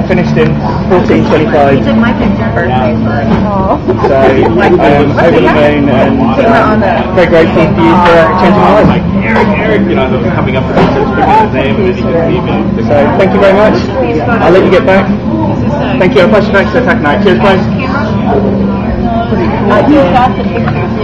I finished in 1425. did my picture. Birthday So um, over the moon and um, very grateful for you for changing my life. Eric, Eric, you know, coming up with his name and then he just even. So thank you very much. I'll let you get back. Thank you. I'll pass you back to the attack night. Cheers, guys. I got the picture.